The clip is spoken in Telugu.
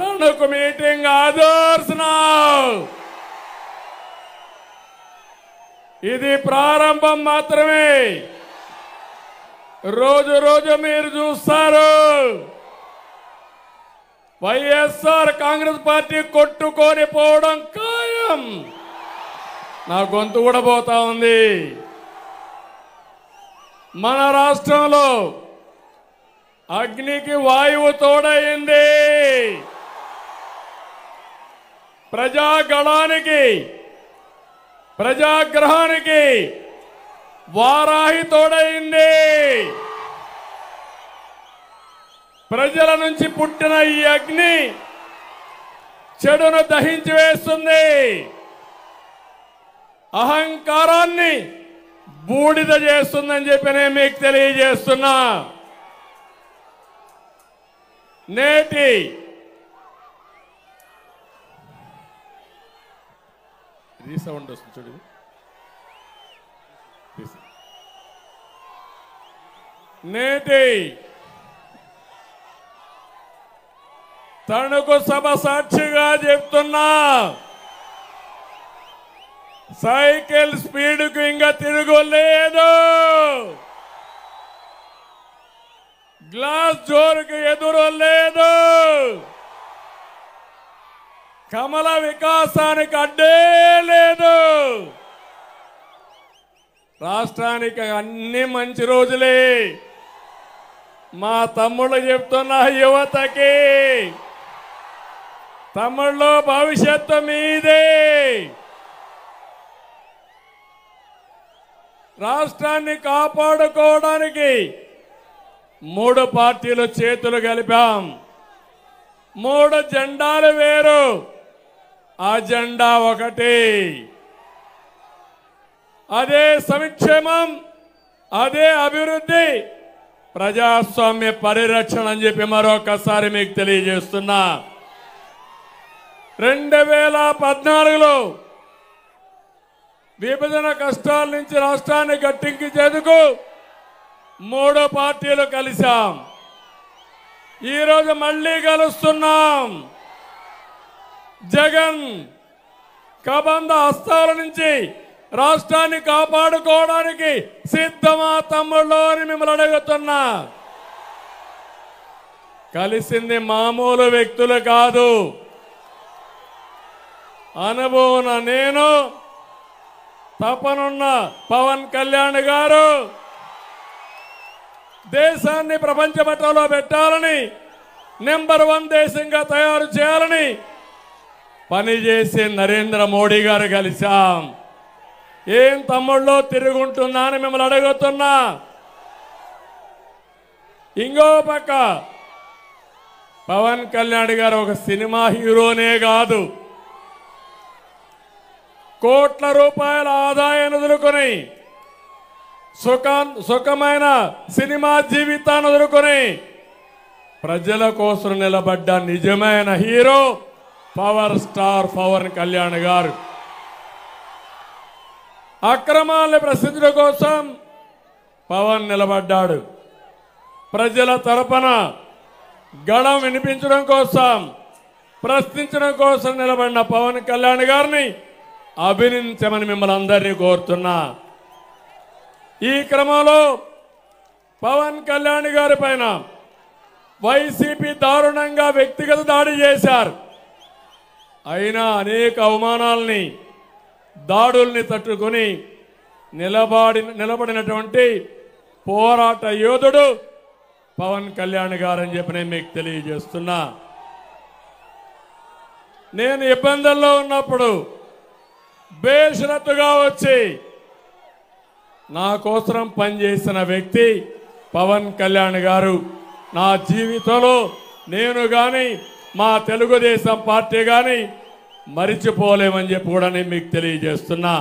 తణుకు మీటింగ్ ఆదర్శ్ ఇది ప్రారంభం మాత్రమే. రోజు రోజు మీరు చూస్తారు. వైఎస్ఆర్ కాంగ్రెస్ పార్టీ కొట్టుకొని పోవడం ఖాయం. నా గొంతు కూడా పోతా ఉంది. మన రాష్ట్రంలో అగ్నికి వాయువు తోడైంది ప్రజాగళానికి ప్రజాగ్రహానికి వారాహి తోడైంది. ప్రజల నుంచి పుట్టిన ఈ అగ్ని చెడును దహించి వేస్తుంది. అహంకారాన్ని బూడిద చేస్తుందని చెప్పి నేను మీకు తెలియజేస్తున్నా. నేటి రీసౌండ్ వస్తుంది చూడు నేటి తణుకు సభ సాక్షిగా చెప్తున్నా సైకిల్ స్పీడ్కు ఇంకా తిరుగులేదు. గ్లాస్ జోరుకు ఎదురు లేదు. కమల వికాసానికి అడ్డే లేదు. రాష్ట్రానికి అన్ని మంచి రోజులే. మా తమ్ముళ్ళు చెప్తున్న యువతకి తమ్ముళ్ళు భవిష్యత్తు మీదే. రాష్ట్రాన్ని కాపాడుకోవడానికి మూడు పార్టీలు చేతులు కలిపాం. మూడు జెండాలు వేరు. అజెండా ఒకటి. అదే సంక్షేమం అదే అభివృద్ధి ప్రజాస్వామ్య పరిరక్షణ అని చెప్పి మరొకసారి మీకు తెలియజేస్తున్నా. రెండు వేల పద్నాలుగులో విభజన కష్టాల నుంచి రాష్ట్రాన్ని గట్టెక్కించేందుకు మూడు పార్టీలు కలిశాం. ఈరోజు మళ్ళీ కలుస్తున్నాం. జగన్ కబంధ హస్తాల నుంచి రాష్ట్రాన్ని కాపాడుకోవడానికి సిద్ధమా తమ్ముళ్ళు అని మిమ్మల్ని అడుగుతున్నా. కలిసింది మామూలు వ్యక్తులు కాదు. అనుభవం నేను తపనున్న పవన్ కళ్యాణ్ గారు దేశాన్ని ప్రపంచ పట్టంలో పెట్టాలని నెంబర్ వన్ దేశంగా తయారు చేయాలని పనిచేసే నరేంద్ర మోడీ గారు కలిశాం. ఏం తమ్ముళ్ళో తిరుగుంటుందా అని మిమ్మల్ని అడుగుతున్నా. ఇంకో పక్క పవన్ కళ్యాణ్ గారు ఒక సినిమా హీరోనే కాదు. కోట్ల రూపాయల ఆదాయాన్ని వదులుకొని సుఖ సుఖమైన సినిమా జీవితాన్ని వదులుకొని ప్రజల కోసం నిలబడ్డ నిజమైన hero power star Pawan Kalyan garu. అక్రమాలను ప్రశ్నించడం కోసం పవన్ నిలబడ్డాడు. ప్రజల తరపున గళం వినిపించడం కోసం ప్రశ్నించడం కోసం నిలబడిన పవన్ కళ్యాణ్ గారిని అభినందించమని మిమ్మల్ని అందరినీ కోరుతున్నా. ఈ క్రమంలో పవన్ కళ్యాణ్ గారి పైన వైసీపీ దారుణంగా వ్యక్తిగత దాడి చేశారు. అయినా అనేక అవమానాల్ని దాడుల్ని తట్టుకొని నిలబడి నిలబడినటువంటి పోరాట యోధుడు పవన్ కళ్యాణ్ గారని చెప్పి నేను మీకు తెలియజేస్తున్నా. నేను ఇబ్బందుల్లో ఉన్నప్పుడు బేషరతుగా వచ్చి నా కోసం పనిచేసిన వ్యక్తి పవన్ కళ్యాణ్ గారు నా జీవితంలో నేను కానీ మా తెలుగుదేశం పార్టీ కానీ మరిచిపోలేమని చెప్పి కూడా నేను మీకు తెలియజేస్తున్నా.